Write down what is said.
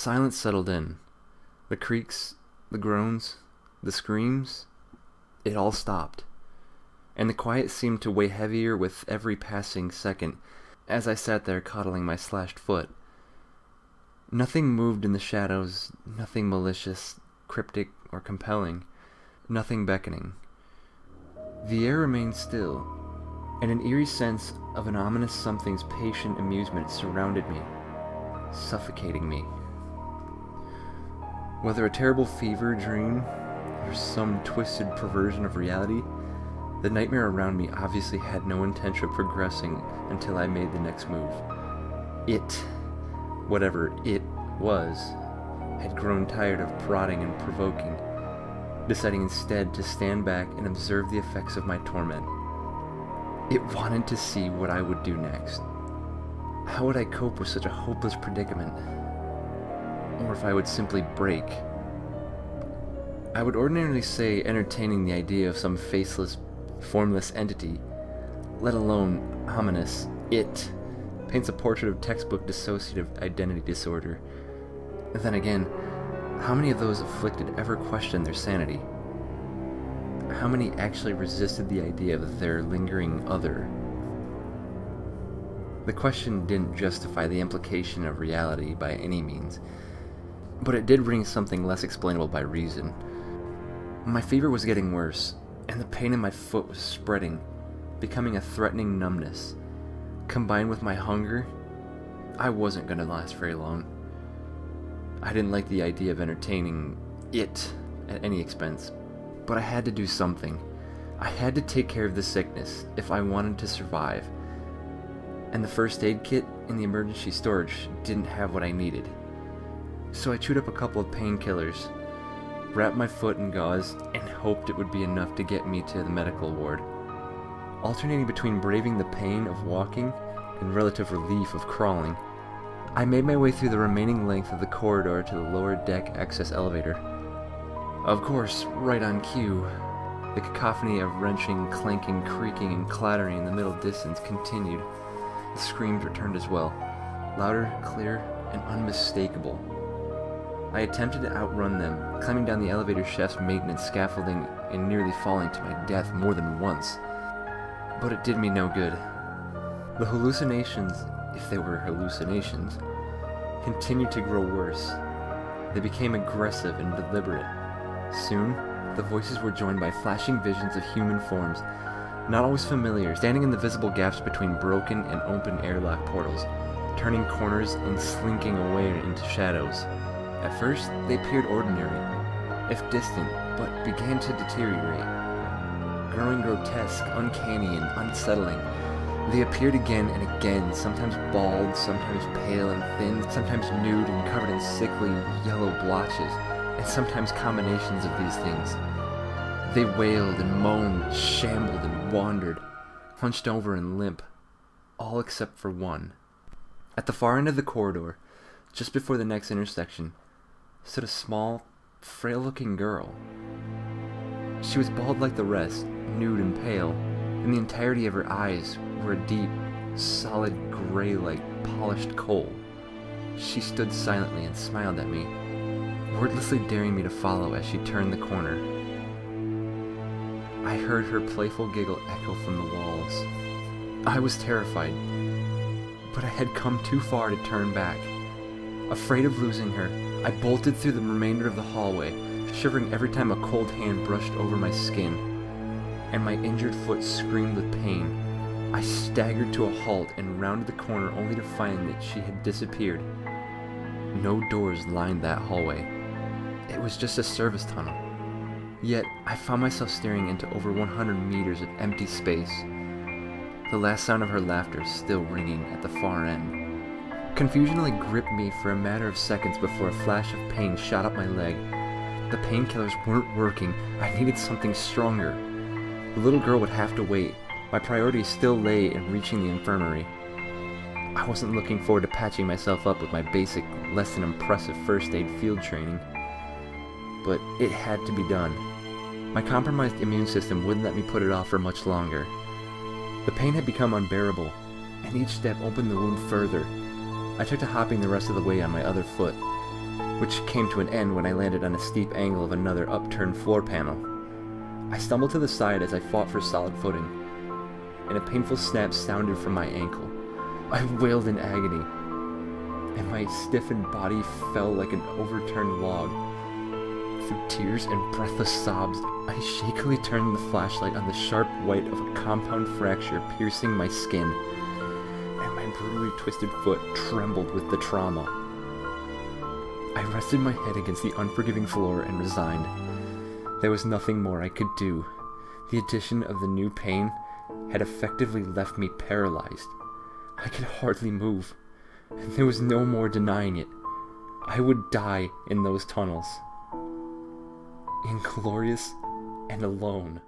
Silence settled in. The creaks, the groans, the screams, it all stopped. And the quiet seemed to weigh heavier with every passing second as I sat there coddling my slashed foot. Nothing moved in the shadows, nothing malicious, cryptic, or compelling, nothing beckoning. The air remained still, and an eerie sense of an ominous something's patient amusement surrounded me, suffocating me. Whether a terrible fever dream or some twisted perversion of reality, the nightmare around me obviously had no intention of progressing until I made the next move. It, whatever it was, had grown tired of prodding and provoking, deciding instead to stand back and observe the effects of my torment. It wanted to see what I would do next. How would I cope with such a hopeless predicament? Or if I would simply break. I would ordinarily say entertaining the idea of some faceless, formless entity, let alone ominous it, paints a portrait of textbook dissociative identity disorder. Then again, how many of those afflicted ever questioned their sanity? How many actually resisted the idea of their lingering other? The question didn't justify the implication of reality by any means, but it did bring something less explainable by reason. My fever was getting worse, and the pain in my foot was spreading, becoming a threatening numbness. Combined with my hunger, I wasn't going to last very long. I didn't like the idea of entertaining it at any expense, but I had to do something. I had to take care of the sickness if I wanted to survive. And the first aid kit in the emergency storage didn't have what I needed. So I chewed up a couple of painkillers, wrapped my foot in gauze, and hoped it would be enough to get me to the medical ward. Alternating between braving the pain of walking and relative relief of crawling, I made my way through the remaining length of the corridor to the lower deck access elevator. Of course, right on cue, the cacophony of wrenching, clanking, creaking, and clattering in the middle distance continued. The screams returned as well, louder, clear, and unmistakable. I attempted to outrun them, climbing down the elevator shaft's maintenance scaffolding and nearly falling to my death more than once. But it did me no good. The hallucinations if they were hallucinations, continued to grow worse. They became aggressive and deliberate. Soon, the voices were joined by flashing visions of human forms, not always familiar, standing in the visible gaps between broken and open airlock portals, turning corners and slinking away into shadows. At first, they appeared ordinary, if distant, but began to deteriorate, growing grotesque, uncanny, and unsettling they appeared again and again, sometimes bald, sometimes pale and thin, sometimes nude and covered in sickly yellow blotches, and sometimes combinations of these things. They wailed and moaned, shambled and wandered, hunched over and limp, all except for one. At the far end of the corridor, just before the next intersection, stood a small, frail looking girl. She was bald like the rest, nude and pale, and the entirety of her eyes were a deep, solid gray like polished coal. She stood silently and smiled at me, wordlessly daring me to follow as she turned the corner. I heard her playful giggle echo from the walls. I was terrified, but I had come too far to turn back. Afraid of losing her, I bolted through the remainder of the hallway, shivering every time a cold hand brushed over my skin, and my injured foot screamed with pain. I staggered to a halt and rounded the corner only to find that she had disappeared. No doors lined that hallway. It was just a service tunnel. Yet, I found myself staring into over 100 meters of empty space, the last sound of her laughter still ringing at the far end. Confusion only gripped me for a matter of seconds before a flash of pain shot up my leg. The painkillers weren't working. I needed something stronger. The little girl would have to wait, my priority still lay in reaching the infirmary. I wasn't looking forward to patching myself up with my basic, less than impressive first aid field training. But it had to be done. My compromised immune system wouldn't let me put it off for much longer. The pain had become unbearable, and each step opened the wound further. I took to hopping the rest of the way on my other foot. which came to an end when I landed on a steep angle of another upturned floor panel. I stumbled to the side as I fought for solid footing, and a painful snap sounded from my ankle. I wailed in agony, and my stiffened body fell like an overturned log. Through tears and breathless sobs, I shakily turned the flashlight on the sharp white of a compound fracture piercing my skin, and brutally twisted foot trembled with the trauma. I rested my head against the unforgiving floor and resigned. There was nothing more I could do. The addition of the new pain had effectively left me paralyzed. I could hardly move. There was no more denying it. I would die in those tunnels. Inglorious and alone.